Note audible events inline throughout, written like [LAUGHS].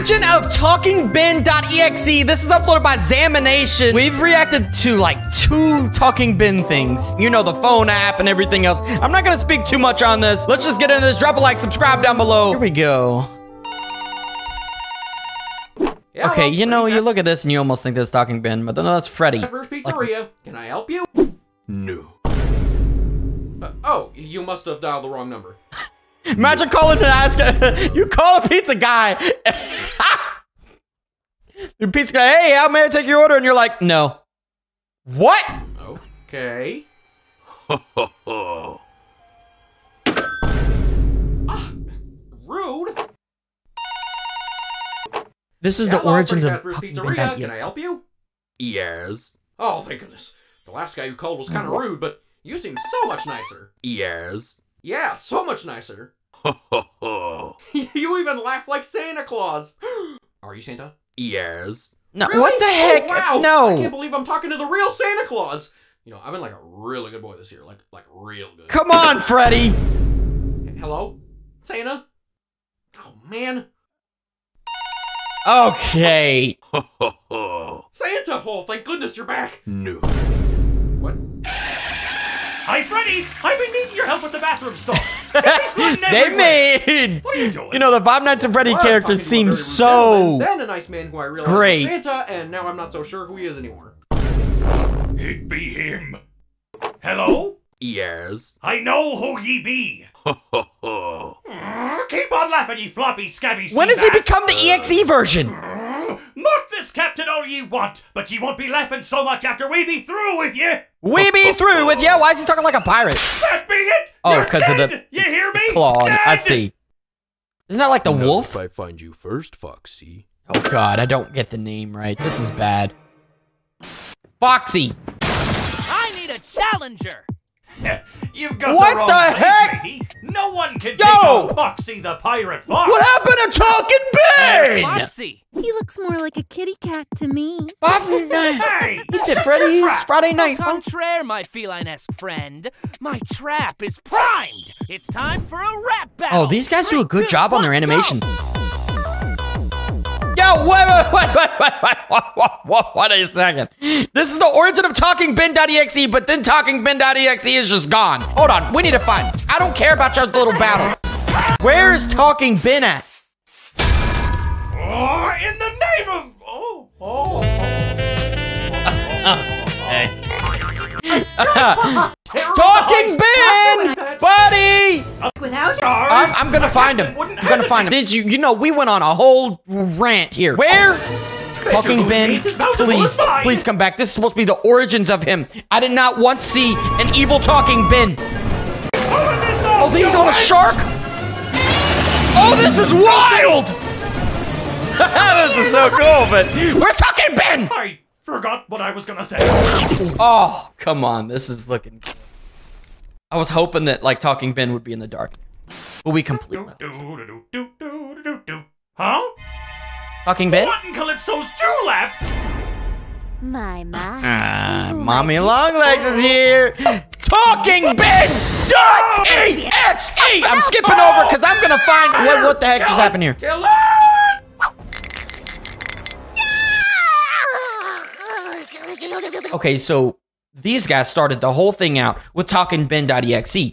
origin of talkingben.exe. This is uploaded by Zamination. We've reacted to like two Talking Ben things. You know, the phone app and everything else. I'm not gonna speak too much on this. Let's just get into this. Drop a like, subscribe down below. Here we go. Yeah, Okay, you know, you look at this and you almost think that's Talking Ben, but no, that's Freddy. Pepper's Pizzeria. Can I help you? No. Uh, oh, you must have dialed the wrong number. [LAUGHS] Imagine calling and asking, [LAUGHS] you call a pizza guy. [LAUGHS] [LAUGHS] the pizza guy, hey, how may I take your order? And you're like, no. What? Okay. [LAUGHS] Ah, rude. This is the Hello, origins of Fazbear's Talking Pizzeria. Can I help you? yes. Oh, thank goodness. The last guy who called was kind of mm. rude, but you seem so much nicer. Yes. Yeah, so much nicer. Yes. [LAUGHS] [LAUGHS] you even laugh like Santa Claus. [GASPS] Are you Santa? Yes. No, Really? what the oh, heck? Oh, wow. I No. can't believe I'm talking to the real Santa Claus. You know, I've been like a really good boy this year, like like real good. Come on, Freddy. Hello, Santa. Oh man, Okay. [LAUGHS] Santa! Oh, thank goodness you're back. no. What? Hi, Freddy! I've been needing your help with the bathroom stall. [LAUGHS] They made. What are you doing? You know, the Five Nights at Freddy Well, I was characters talking to a seem very rude gentleman, so. Then a nice man who I realized great. was Santa, and now I'm not so sure who he is anymore. It be him. Hello? yes. I know who ye be. Mm, keep on laughing, ye floppy, scabby When does he become the EXE version? Mock captain all ye want, but ye won't be laughing so much after we be through with ye. We be through with you. Why is he talking like a pirate? That be it. Oh, You're 'cause of the. You hear me? Claw. on. I see. Isn't that like the Not wolf? If I find you first, Foxy. Oh god, I don't get the name right. This is bad. Foxy. I need a challenger. [LAUGHS] You've got What the wrong the heck? matey. No one can Yo! take out Foxy the Pirate Fox. What happened to Talking Ben? Foxy. He looks more like a kitty cat to me. Bob, Hey! it's it, Freddy's Friday night. Au contraire, my feline-esque friend. My trap is primed. It's time for a rap battle. Oh, these guys do a good two, job on their animation. go out. Wait, wait, wait, wait, wait, wait, wait, wait a second. This is the origin of talking Ben.exe, but then talking Ben.exe is just gone. Hold on, we need to find. I don't care about your little battle. Where is talking Ben at? Oh, in the name of oh oh. hey. Talking Ben. I'm, I'm gonna find him. I'm gonna find him. Did you? You know, we went on a whole rant here. Where? Talking Ben, please, please come back. This is supposed to be the origins of him. I did not once see an evil Talking Ben. Oh, oh he's on a shark. Oh, this is wild. [LAUGHS] this is so cool, but where's Talking Ben? I forgot what I was gonna say. Oh, come on. This is looking good. I was hoping that like Talking Ben would be in the dark, but we complete Do, do, do, do, do, do, do, do. Huh? Talking Ben. What in Calypso's julep? My, my. Ah, Ooh, Mommy my Longlegs is here. Talking Ben dot E X E. I'm skipping over because I'm gonna find what what the heck just happened here. Kill it! Okay, so these guys started the whole thing out with TalkingBen.exe.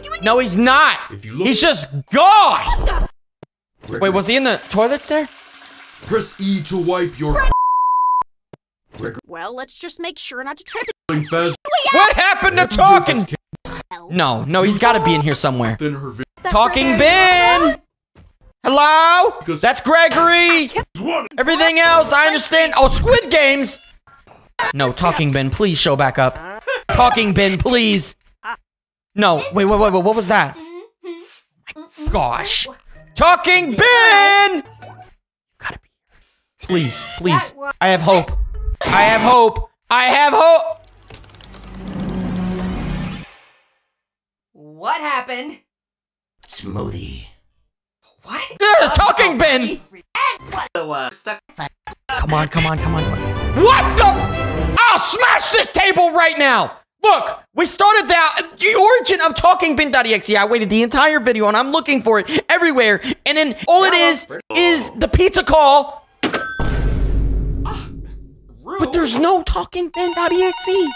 What are doing? No, he's not. If you look- He's just gone. Wait, was he in the toilets there? Press E to wipe your Well, let's just make sure not to trip. fast What happened to talking? No, no, he's got to be in here somewhere. in her vi- Talking Ben. Hello? That's Gregory. Everything else, I understand. Oh, Squid Games. No, Talking Ben, please show back up. Talking Ben, please. No, wait, wait, wait, wait. What was that? My gosh. Talking Ben. Gotta be. Please, please. I have hope. I have hope. I have hope. What happened? Smoothie. What? Ugh, talking Ben. So, uh, stuck. Come on, come on, come on. What the? I'll smash this table right now. Look, we started that the origin of talking Ben.exe. I waited the entire video and I'm looking for it everywhere. And then all it is is the pizza call, but there's no talking Ben.exe.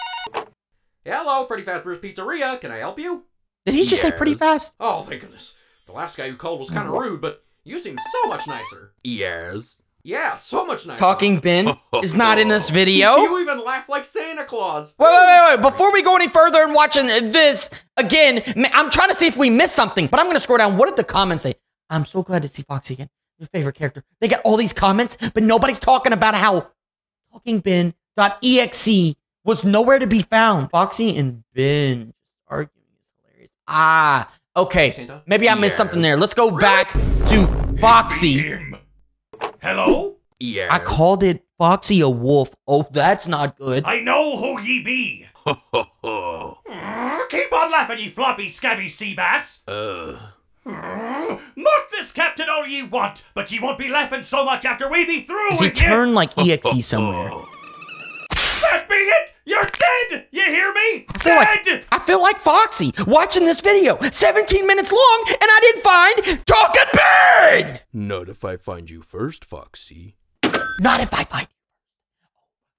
Hello, Freddy Fazbear's Pizzeria. Can I help you? Did he just say pretty fast? Oh, thank goodness. The last guy who called was kind of rude, but you seem so much nicer. Yes. Yeah, so much nicer. Talking Ben is not in this [LAUGHS] video. You even laugh like Santa Claus. Wait, wait, wait, wait. Before we go any further and watching this again, I'm trying to see if we missed something, but I'm going to scroll down. What did the comments say? I'm so glad to see Foxy again. Your favorite character. They got all these comments, but nobody's talking about how Talking talkingben.exe was nowhere to be found. Foxy and Ben arguing is hilarious. Ah, okay. Maybe I missed Yeah. something there. Let's go back to Foxy. Him. Hello? Yeah. I called it Foxy a wolf. Oh, that's not good. I know who ye be. Ho ho ho. Keep on laughing, ye floppy, scabby sea bass. Uh. Mock this captain all ye want, but ye won't be laughing so much after we be through Is he turned like EXE somewhere? [LAUGHS] That be it! You're dead! You hear me? I feel dead! like I feel like Foxy watching this video, 17 minutes long, and I didn't find Talking Ben. Not if I find you first, Foxy. Not if I find.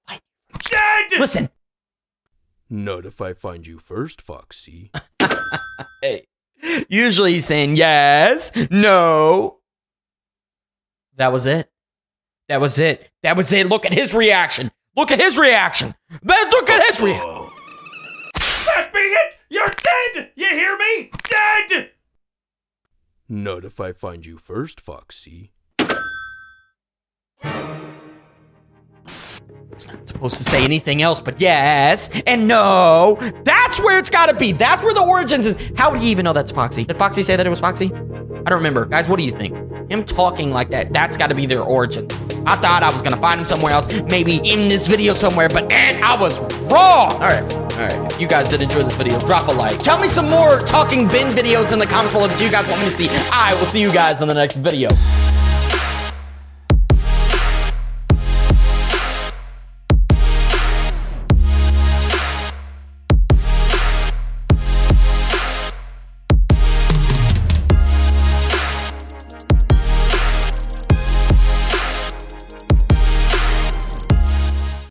You. Dead! Listen, Not if I find you first, Foxy. [LAUGHS] hey. Usually he's saying yes, no. That was it. That was it. That was it. Look at his reaction. Look at his reaction. Then Look at his reaction. That be it! You're dead! You hear me? Dead! Not if I find you first, Foxy. It's not supposed to say anything else but yes and no. That's where it's got to be. That's where the origins is. How would you even know that's Foxy? Did Foxy say that it was Foxy? I don't remember. Guys, what do you think? Him talking like that, that's got to be their origin. I thought I was going to find him somewhere else, maybe in this video somewhere, but and I was wrong. All right. All right. If you guys did enjoy this video, drop a like. Tell me some more talking Ben videos in the comments below that you guys want me to see. I will see you guys in the next video.